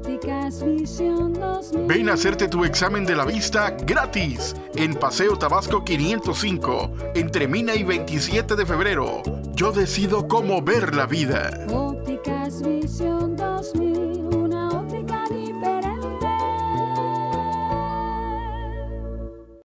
Ópticas Visión 2000. Ven a hacerte tu examen de la vista gratis en Paseo Tabasco 505, entre Mina y 27 de febrero. Yo decido cómo ver la vida. Ópticas